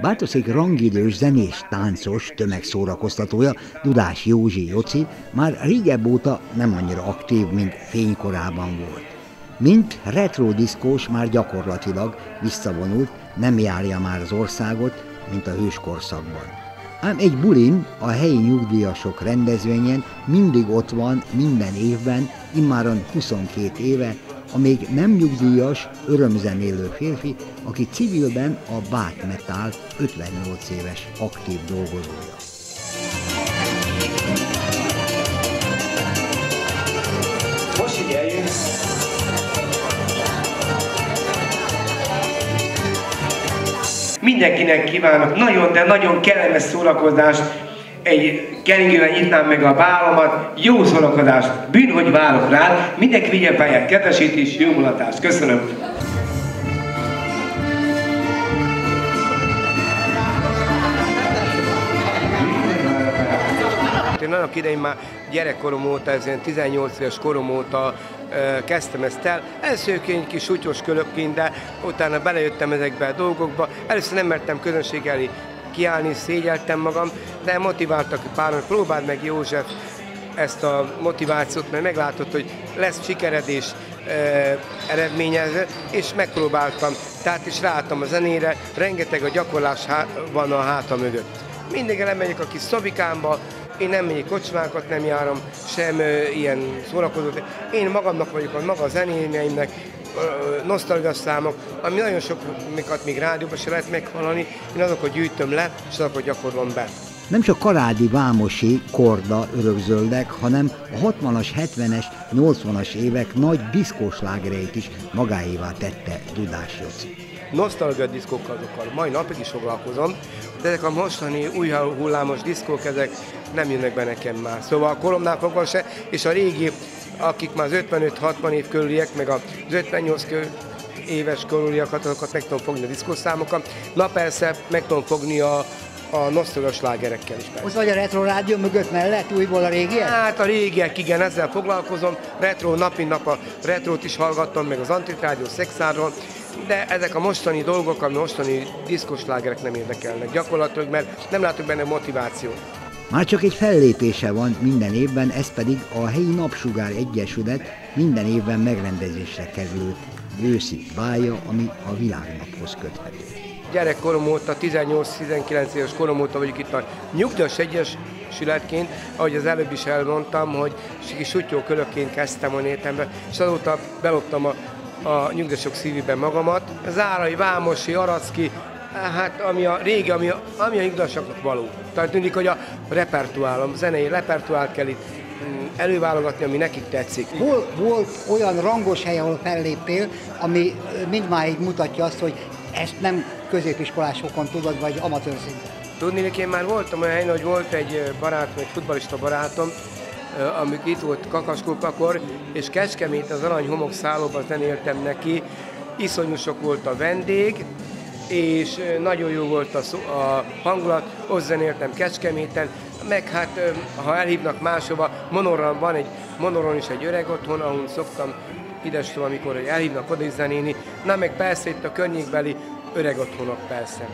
Bártoszék rangidős zenés, táncos, tömegszórakoztatója Dudás Józsi Joci már régebb óta nem annyira aktív, mint fénykorában volt. Mint retro diszkós már gyakorlatilag visszavonult, nem járja már az országot, mint a hőskorszakban. Ám egy bulin, a helyi nyugdíjasok rendezvényen mindig ott van minden évben, immáron 22 éve, a még nem nyugdíjas, örömzenélő férfi, aki civilben a Bát Metal 58 éves aktív dolgozója. Most figyeljünk! Mindenkinek kívánok nagyon, de nagyon kellemes szórakozást. Egy keringővel nyitnám meg a vállamat. Jó szórakozást, bűn, hogy várok rá. Mindenki vigye pályát, kedvesítés, jó mulatást. Köszönöm. Én annak idején már gyerekkorom óta, ez ilyen 18 éves korom óta kezdtem ezt el. Elsőként kis sutyos kölökként, de utána belejöttem ezekbe a dolgokba. Először nem mertem közönség elé kiállni, szégyeltem magam, de motiváltak páran, próbáld meg József ezt a motivációt, mert meglátott, hogy lesz sikeredés e, eredményezve, és megpróbáltam. Tehát is ráálltam a zenére, rengeteg a gyakorlás van a háta mögött. Mindig elmegyek a kis szobikámba, én nem megyek kocsmákat, nem járom, sem ö, ilyen szórakozót. Én magamnak vagyok, a maga a zenémeimnek, nosztalgia számok, ami nagyon sokat még rádióban se lehet meghallani, én azokat gyűjtöm le, és azokat gyakorlom be. Nem csak Karádi Vámosi, Korda örökzöldek, hanem a 60-as, 70-es, 80-as évek nagy diszkóslágereit is magáévá tette Dudás Joci. Nosztalgia diszkókkal azokkal mai napig is foglalkozom, de ezek a mostani új hullámos diszkók, ezek nem jönnek be nekem már. Szóval a koromnál fogva se, és a régi, akik már az 55-60 év körüliek, meg az 58 kör, éves körüliakat, azokat meg tudom fogni a diszkószámokat. Na persze, meg tudom fogni a, a nosztalgias lágerekkel is. Persze. Ott vagy a retro rádió mögött mellett, újból a régiek? Hát a régiek, igen, ezzel foglalkozom. Retro, napi nap a retrót is hallgattam, meg az Antitrádió Szexáról, de ezek a mostani dolgok, a mostani diszkoslágerek nem érdekelnek gyakorlatilag, mert nem látok benne motivációt. Már csak egy fellépése van minden évben, ez pedig a helyi Napsugár Egyesület minden évben megrendezésre került őszi bája, ami a világnaphoz köthető. Gyerekkorom óta, 18-19 éves korom óta vagyok itt a nyugdíjas egyesületként, ahogy az előbb is elmondtam, hogy kis sutyókölökként kezdtem a nétembe, és azóta beloptam a a nyugdíjasok szívében magamat. Zárai, Vámosi, Aracki, hát ami a régi, ami a, ami a nyugdíjasoknak való. Tehát tűnik, hogy a repertoál, a zenei repertoál kell itt mm, előválogatni, ami nekik tetszik. Hol volt olyan rangos hely, ahol felléptél, ami mindmáig mutatja azt, hogy ezt nem középiskolásokon tudod, vagy amatőr szinten? Tudni, hogy én már voltam olyan helyen, hogy volt egy barátom, egy futbalista barátom, amik itt volt Kakaskópakor, és Kecskemét az Arany Homok szállóban zenéltem neki. Iszonyú sok volt a vendég, és nagyon jó volt a, szó, a hangulat, ott zenéltem Kecskeméten, meg hát ha elhívnak máshova, Monoron van egy, Monoron is egy öreg otthon, ahol szoktam idestől, amikor elhívnak oda is zenéni, na meg persze itt a környékbeli öreg otthonok persze.